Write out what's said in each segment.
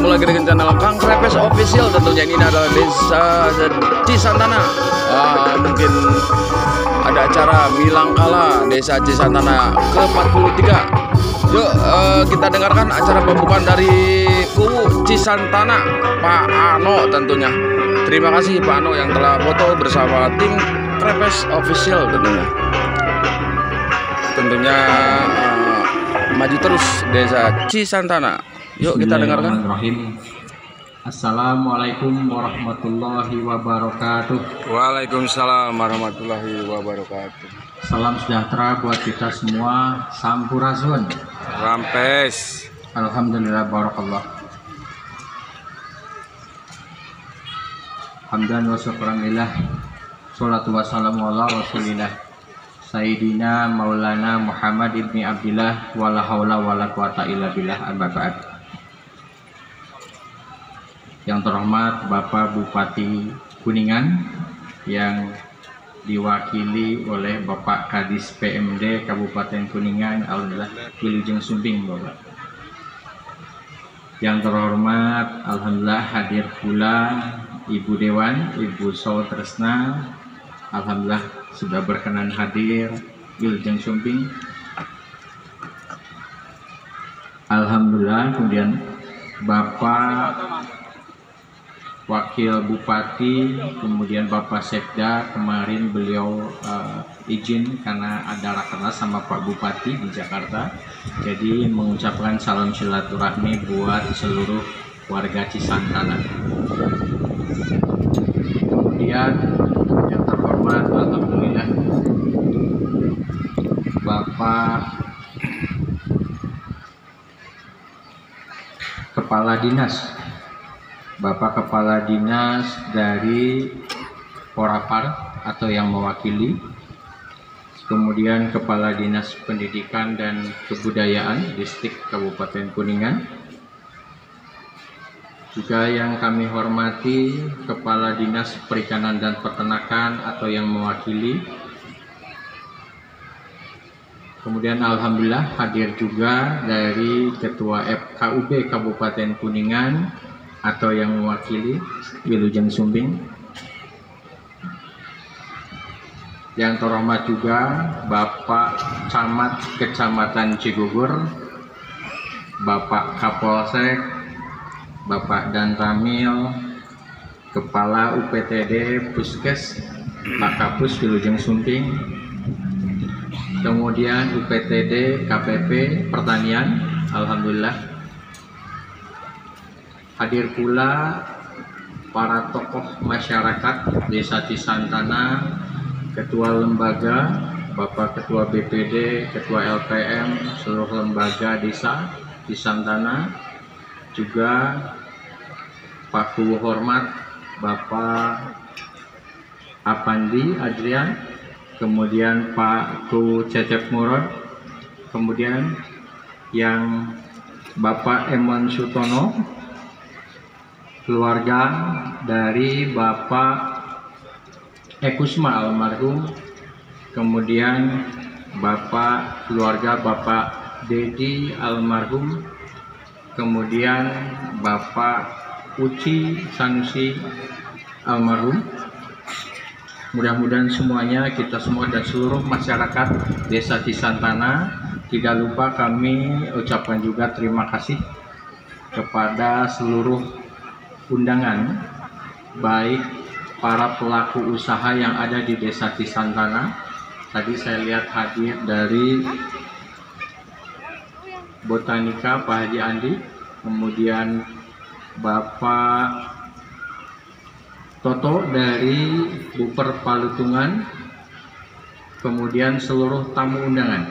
ketemu lagi dengan channel Kang Krepes Official tentunya. Ini adalah desa Cisantana. Uh, mungkin ada acara bilang kala desa Cisantana ke-43 yuk uh, kita dengarkan acara pembukaan dari Kuwu Cisantana Pak Ano tentunya. Terima kasih Pak Ano yang telah foto bersama tim Krepes Official tentunya. Tentunya uh, maju terus desa Cisantana Yuk kita dengarkan. Assalamualaikum warahmatullahi wabarakatuh. Waalaikumsalam warahmatullahi wabarakatuh. Salam sejahtera buat kita semua. Sampurasun. Rampes. Alhamdulillah barakallah. Hamdan wa syukran lillah. Salatu wassalamu ala rasulillah. Sayyidina Maulana Muhammad ibni Abdillah wala haula wala quwata illa billah amma ba'd. Yang terhormat Bapak Bupati Kuningan yang diwakili oleh Bapak Kadis PMD Kabupaten Kuningan Alhamdulillah Wilujeng Sumbing Bapak. Yang terhormat Alhamdulillah hadir pula Ibu Dewan, Ibu Saul Tresna Alhamdulillah sudah berkenan hadir Wilujeng Sumbing Alhamdulillah kemudian Bapak Wakil Bupati, kemudian Bapak Sekda kemarin beliau uh, izin karena ada rakernas sama Pak Bupati di Jakarta, jadi mengucapkan salam silaturahmi buat seluruh warga Cisantana. Kemudian yang terhormat, Alhamdulillah, Bapak Kepala Dinas Bapak Kepala Dinas dari Porapar atau yang mewakili, kemudian Kepala Dinas Pendidikan dan Kebudayaan Distrik Kabupaten Kuningan, juga yang kami hormati Kepala Dinas Perikanan dan Peternakan atau yang mewakili, Kemudian Alhamdulillah hadir juga dari Ketua FKUB Kabupaten Kuningan atau yang mewakili Wilujeng Sumbing. Yang terhormat juga Bapak Camat Kecamatan Cigugur Bapak Kapolsek Bapak Dan Ramil Kepala UPTD Puskes Pak Kapus Wilujeng Sumbing. Kemudian UPTD KPP Pertanian Alhamdulillah Hadir pula para tokoh masyarakat Desa Cisantana, Ketua Lembaga, Bapak Ketua BPD, Ketua LPM, seluruh lembaga desa Cisantana, juga Pak Kuwu Hormat, Bapak Apandi Adrian, kemudian Pak Kuwu Cecep Murad, kemudian yang Bapak Emon Sutono, keluarga dari Bapak Ekusma almarhum, kemudian Bapak keluarga Bapak Dedi almarhum, kemudian Bapak Uci Sanusi almarhum. Mudah-mudahan semuanya kita semua dan seluruh masyarakat Desa Cisantana tidak lupa kami ucapkan juga terima kasih kepada seluruh undangan baik para pelaku usaha yang ada di Desa Cisantana. Tadi saya lihat hadir dari Botanika Pak Haji Andi, kemudian Bapak Toto dari Buper Palutungan, kemudian seluruh tamu undangan.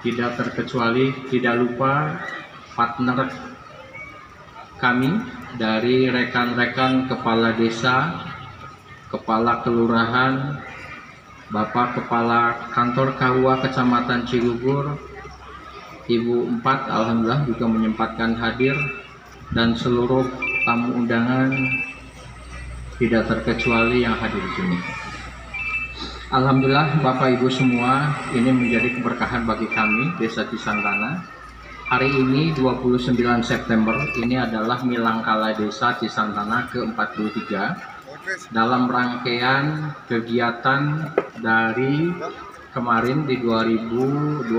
Tidak terkecuali, tidak lupa partner kami dari rekan-rekan kepala desa, kepala kelurahan, Bapak Kepala Kantor KUA Kecamatan Cigugur, Ibu Empat Alhamdulillah juga menyempatkan hadir dan seluruh tamu undangan tidak terkecuali yang hadir di sini. Alhamdulillah Bapak Ibu semua ini menjadi keberkahan bagi kami Desa Cisantana hari ini 29 September ini adalah Milangkala Desa Cisantana ke-43 dalam rangkaian kegiatan dari kemarin di 2022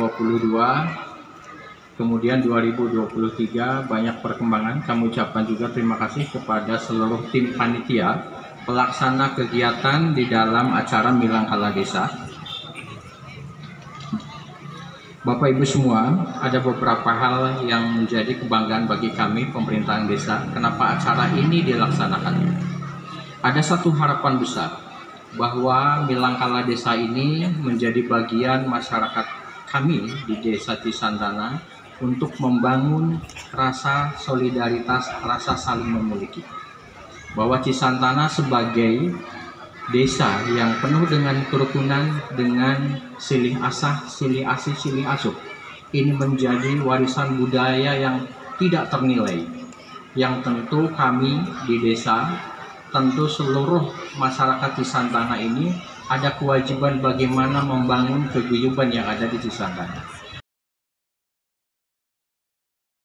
kemudian 2023 banyak perkembangan. Kami ucapkan juga terima kasih kepada seluruh tim panitia pelaksana kegiatan di dalam acara Milangkala Desa Bapak Ibu semua, ada beberapa hal yang menjadi kebanggaan bagi kami pemerintahan desa. Kenapa acara ini dilaksanakan? Ada satu harapan besar bahwa Milangkala Desa ini menjadi bagian masyarakat kami di Desa Cisantana untuk membangun rasa solidaritas, rasa saling memiliki. Bahwa Cisantana sebagai desa yang penuh dengan kerukunan, dengan silih asah, silih asih, silih asuh. Ini menjadi warisan budaya yang tidak ternilai. Yang tentu kami di desa, tentu seluruh masyarakat Cisantana ini ada kewajiban bagaimana membangun keguyuban yang ada di Cisantana.